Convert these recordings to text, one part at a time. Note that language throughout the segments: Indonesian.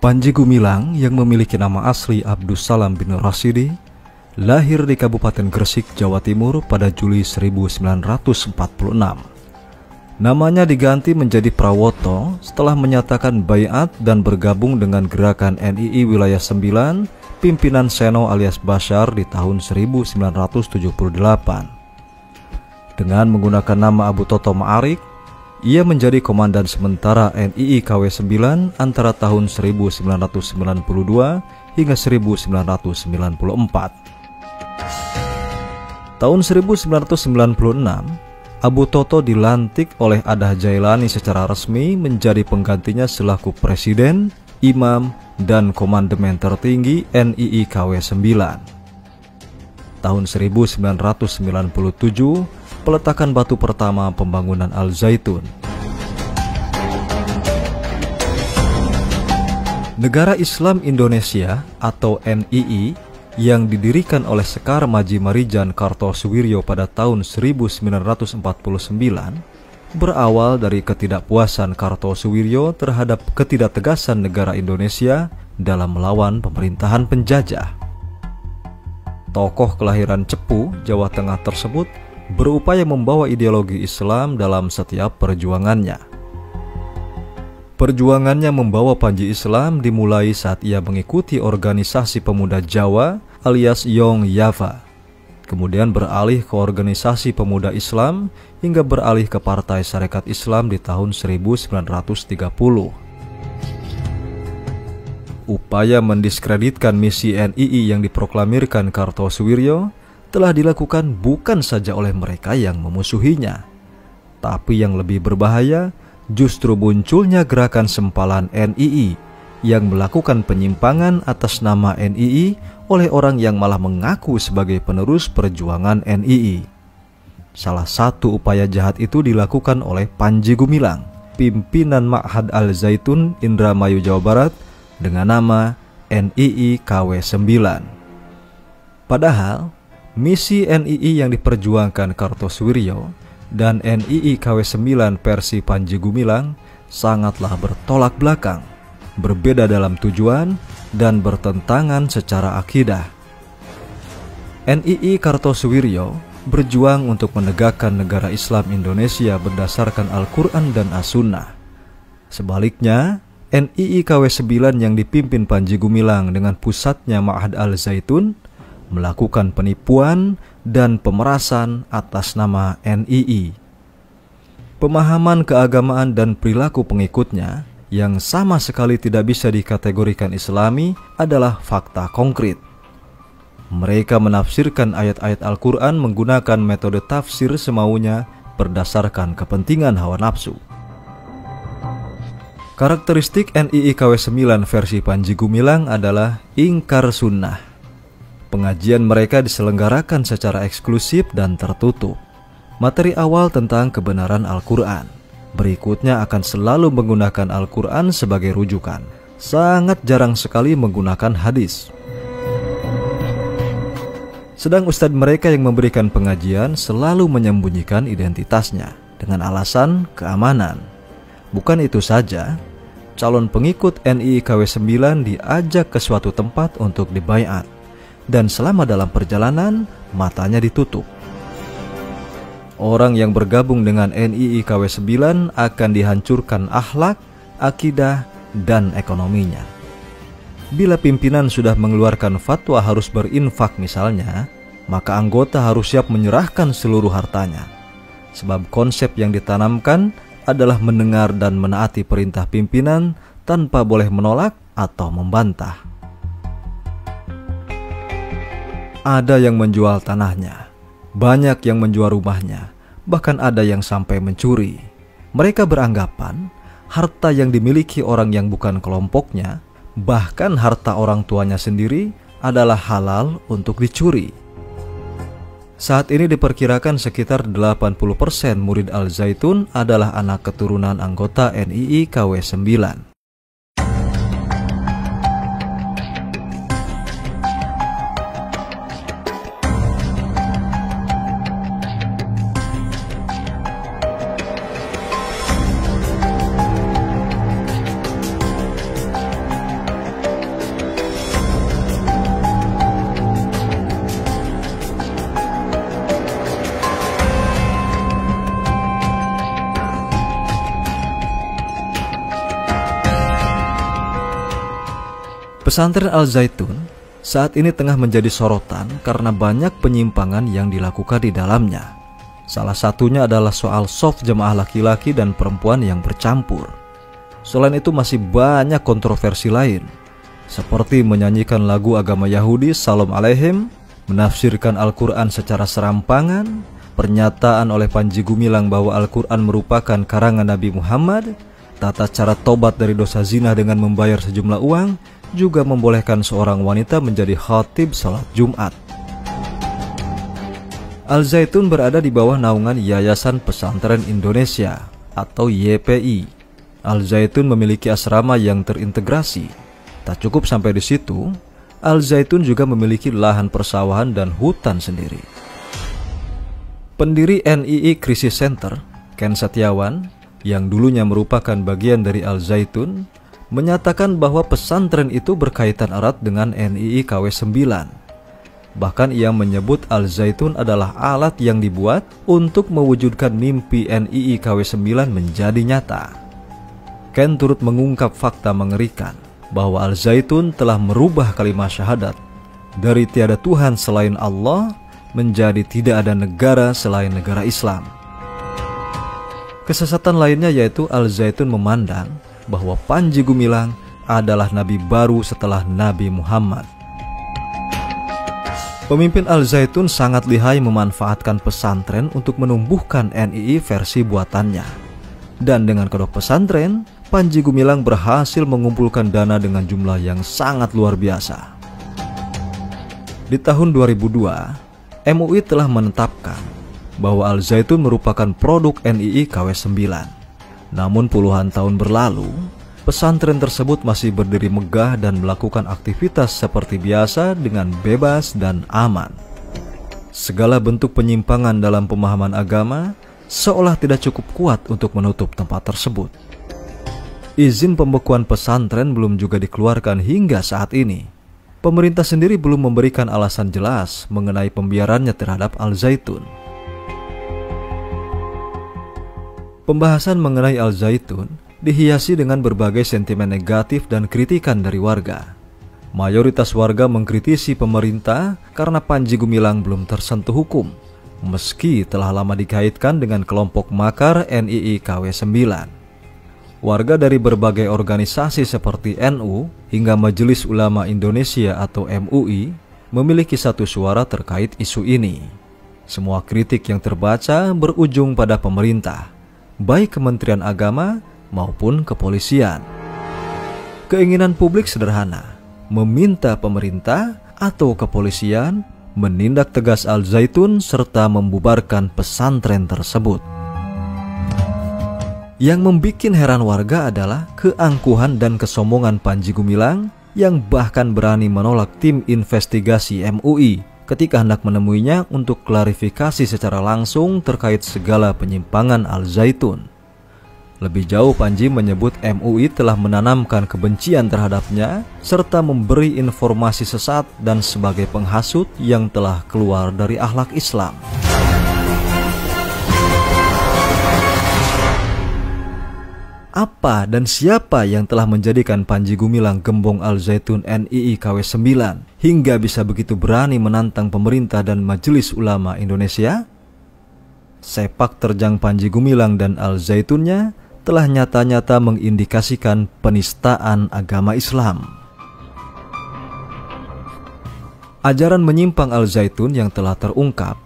Panji Gumilang yang memiliki nama asli Abdus Salam bin Rasidi lahir di Kabupaten Gresik, Jawa Timur pada Juli 1946. Namanya diganti menjadi Prawoto setelah menyatakan bayat dan bergabung dengan gerakan NII Wilayah 9 pimpinan Seno alias Bashar di tahun 1978. Dengan menggunakan nama Abu Toto Ma'arik, ia menjadi komandan sementara NII KW 9 antara tahun 1992 hingga 1994. Tahun 1996, Abu Toto dilantik oleh Adah Jailani secara resmi menjadi penggantinya selaku presiden, imam, dan komandemen tertinggi NII KW 9. Tahun 1997, peletakan batu pertama pembangunan Al-Zaitun. Negara Islam Indonesia atau NII yang didirikan oleh Sekar Maji Marijan Kartosuwiryo pada tahun 1949 berawal dari ketidakpuasan Kartosuwiryo terhadap ketidaktegasan negara Indonesia dalam melawan pemerintahan penjajah. Tokoh kelahiran Cepu, Jawa Tengah tersebut berupaya membawa ideologi Islam dalam setiap perjuangannya. Perjuangannya membawa Panji Islam dimulai saat ia mengikuti organisasi pemuda Jawa alias Yong Yava. Kemudian beralih ke organisasi pemuda Islam hingga beralih ke Partai Sarekat Islam di tahun 1930. Upaya mendiskreditkan misi NII yang diproklamirkan Kartosuwiryo telah dilakukan bukan saja oleh mereka yang memusuhinya, tapi yang lebih berbahaya justru munculnya gerakan sempalan NII yang melakukan penyimpangan atas nama NII oleh orang yang malah mengaku sebagai penerus perjuangan NII. Salah satu upaya jahat itu dilakukan oleh Panji Gumilang, pimpinan Ma'had Al-Zaitun Indramayu Jawa Barat dengan nama NII KW 9. Padahal Misi NII yang diperjuangkan Kartosuwiryo dan NII KW9 versi Panji Gumilang sangatlah bertolak belakang, berbeda dalam tujuan dan bertentangan secara akidah. NII Kartosuwiryo berjuang untuk menegakkan negara Islam Indonesia berdasarkan Al-Quran dan As-Sunnah. Sebaliknya, NII KW9 yang dipimpin Panji Gumilang dengan pusatnya Ma'had Al-Zaitun melakukan penipuan dan pemerasan atas nama NII. Pemahaman keagamaan dan perilaku pengikutnya yang sama sekali tidak bisa dikategorikan Islami adalah fakta konkret. Mereka menafsirkan ayat-ayat Al-Quran menggunakan metode tafsir semaunya berdasarkan kepentingan hawa nafsu. Karakteristik NII KW9 versi Panji Gumilang adalah ingkar sunnah Pengajian mereka diselenggarakan secara eksklusif dan tertutup. Materi awal tentang kebenaran Al-Quran. Berikutnya akan selalu menggunakan Al-Quran sebagai rujukan. Sangat jarang sekali menggunakan hadis. Sedang ustadz mereka yang memberikan pengajian selalu menyembunyikan identitasnya dengan alasan keamanan. Bukan itu saja, calon pengikut NII KW9 diajak ke suatu tempat untuk dibayat dan selama dalam perjalanan matanya ditutup. Orang yang bergabung dengan NII KW 9 akan dihancurkan akhlak, akidah, dan ekonominya. Bila pimpinan sudah mengeluarkan fatwa harus berinfak misalnya, maka anggota harus siap menyerahkan seluruh hartanya. Sebab konsep yang ditanamkan adalah mendengar dan menaati perintah pimpinan tanpa boleh menolak atau membantah. Ada yang menjual tanahnya, banyak yang menjual rumahnya, bahkan ada yang sampai mencuri. Mereka beranggapan harta yang dimiliki orang yang bukan kelompoknya, bahkan harta orang tuanya sendiri, adalah halal untuk dicuri. Saat ini diperkirakan sekitar 80% murid Al-Zaitun adalah anak keturunan anggota NII KW 9. Pesantren Al Zaitun saat ini tengah menjadi sorotan karena banyak penyimpangan yang dilakukan di dalamnya. Salah satunya adalah soal soft jemaah laki-laki dan perempuan yang bercampur. Selain itu masih banyak kontroversi lain, seperti menyanyikan lagu agama Yahudi Salam Aleihim, menafsirkan Al-Quran secara serampangan, pernyataan oleh Panji Gumilang bahwa Al-Quran merupakan karangan Nabi Muhammad, tata cara tobat dari dosa zina dengan membayar sejumlah uang, juga membolehkan seorang wanita menjadi khatib salat Jumat. Al Zaitun berada di bawah naungan Yayasan Pesantren Indonesia atau YPI. Al Zaitun memiliki asrama yang terintegrasi. Tak cukup sampai di situ, Al Zaitun juga memiliki lahan persawahan dan hutan sendiri. Pendiri NII Crisis Center, Ken Setiawan, yang dulunya merupakan bagian dari Al Zaitun, menyatakan bahwa pesantren itu berkaitan erat dengan NII KW 9 Bahkan ia menyebut Al Zaitun adalah alat yang dibuat untuk mewujudkan mimpi NII KW9 menjadi nyata. Ken turut mengungkap fakta mengerikan bahwa Al Zaitun telah merubah kalimat syahadat dari tiada Tuhan selain Allah menjadi tidak ada negara selain negara Islam. Kesesatan lainnya yaitu Al Zaitun memandang bahwa Panji Gumilang adalah nabi baru setelah Nabi Muhammad. Pemimpin Al Zaitun sangat lihai memanfaatkan pesantren untuk menumbuhkan NII versi buatannya. Dan dengan kedok pesantren, Panji Gumilang berhasil mengumpulkan dana dengan jumlah yang sangat luar biasa. Di tahun 2002, MUI telah menetapkan bahwa Al Zaitun merupakan produk NII KW9. Namun puluhan tahun berlalu, pesantren tersebut masih berdiri megah dan melakukan aktivitas seperti biasa dengan bebas dan aman. Segala bentuk penyimpangan dalam pemahaman agama seolah tidak cukup kuat untuk menutup tempat tersebut. Izin pembekuan pesantren belum juga dikeluarkan hingga saat ini. Pemerintah sendiri belum memberikan alasan jelas mengenai pembiarannya terhadap Al Pembahasan mengenai Al Zaitun dihiasi dengan berbagai sentimen negatif dan kritikan dari warga. Mayoritas warga mengkritisi pemerintah karena Panji Gumilang belum tersentuh hukum, meski telah lama dikaitkan dengan kelompok makar NII KW9. Warga dari berbagai organisasi seperti NU hingga Majelis Ulama Indonesia atau MUI memiliki satu suara terkait isu ini. Semua kritik yang terbaca berujung pada pemerintah, baik Kementerian Agama maupun kepolisian. Keinginan publik sederhana, meminta pemerintah atau kepolisian menindak tegas Al Zaitun serta membubarkan pesantren tersebut. Yang membuat heran warga adalah keangkuhan dan kesombongan Panji Gumilang yang bahkan berani menolak tim investigasi MUI ketika hendak menemuinya untuk klarifikasi secara langsung terkait segala penyimpangan Al Zaitun. Lebih jauh Panji menyebut MUI telah menanamkan kebencian terhadapnya serta memberi informasi sesat dan sebagai penghasut yang telah keluar dari akhlak Islam. Apa dan siapa yang telah menjadikan Panji Gumilang gembong Al Zaitun NII KW9 hingga bisa begitu berani menantang pemerintah dan Majelis Ulama Indonesia? Sepak terjang Panji Gumilang dan Al Zaitunnya telah nyata-nyata mengindikasikan penistaan agama Islam. Ajaran menyimpang Al-Zaitun yang telah terungkap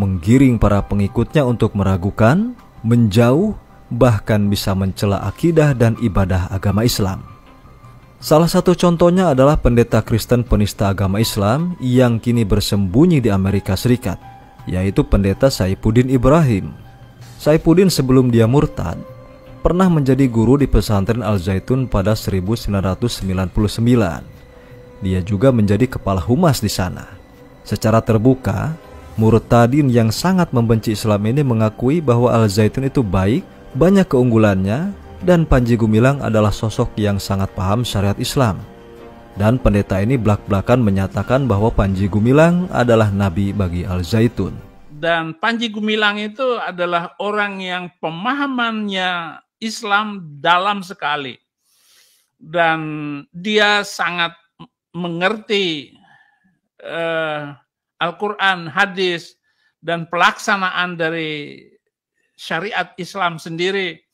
menggiring para pengikutnya untuk meragukan, menjauh, bahkan bisa mencela akidah dan ibadah agama Islam. Salah satu contohnya adalah pendeta Kristen penista agama Islam yang kini bersembunyi di Amerika Serikat, yaitu pendeta Saipuddin Ibrahim. Saipuddin sebelum dia murtad, pernah menjadi guru di pesantren Al Zaitun pada 1999. Dia juga menjadi kepala humas di sana. Secara terbuka, Murtadin yang sangat membenci Islam ini mengakui bahwa Al Zaitun itu baik, banyak keunggulannya, dan Panji Gumilang adalah sosok yang sangat paham syariat Islam. Dan pendeta ini belak-belakan menyatakan bahwa Panji Gumilang adalah nabi bagi Al Zaitun. Dan Panji Gumilang itu adalah orang yang pemahamannya Islam dalam sekali dan dia sangat mengerti uh, Al-Quran, hadis, dan pelaksanaan dari syariat Islam sendiri,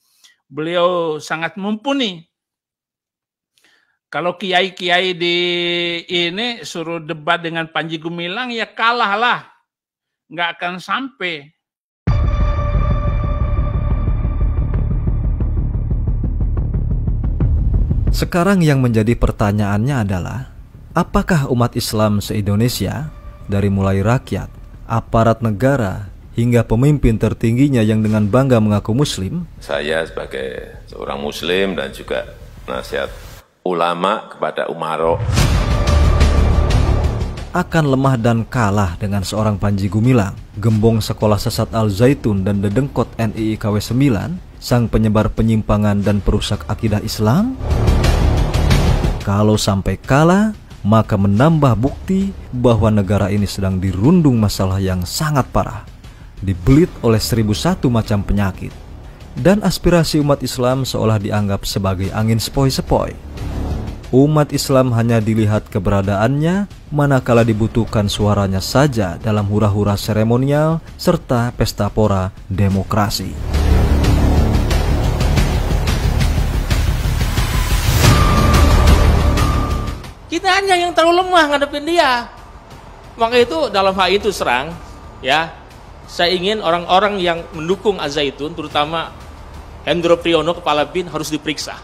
beliau sangat mumpuni. Kalau kiai-kiai di ini suruh debat dengan Panji Gumilang, ya kalahlah. Nggak akan sampai. Sekarang yang menjadi pertanyaannya adalah, apakah umat Islam se-Indonesia, dari mulai rakyat, aparat negara, hingga pemimpin tertingginya yang dengan bangga mengaku muslim? Saya sebagai seorang muslim dan juga nasihat ulama kepada Umaro akan lemah dan kalah dengan seorang Panji Gumilang, gembong sekolah sesat Al Zaitun dan dedengkot NII KW 9, sang penyebar penyimpangan dan perusak akidah Islam? Kalau sampai kalah, maka menambah bukti bahwa negara ini sedang dirundung masalah yang sangat parah, dibelit oleh seribu satu macam penyakit, dan aspirasi umat Islam seolah dianggap sebagai angin sepoi-sepoi. Umat Islam hanya dilihat keberadaannya manakala dibutuhkan suaranya saja dalam hura-hura seremonial serta pesta pora demokrasi. Kita hanya yang terlalu lemah ngadepin dia. Maka itu dalam hal itu serang, ya, saya ingin orang-orang yang mendukung Azaitun, terutama Hendro Priyono, kepala BIN, harus diperiksa.